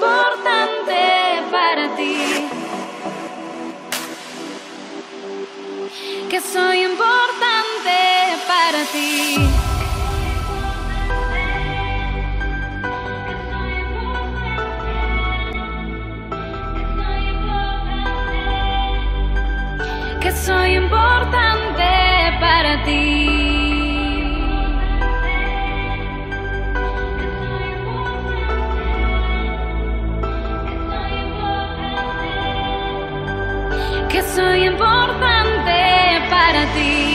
importante para ti. Que soy importante para ti. Que soy importante para ti. Soy importante para ti.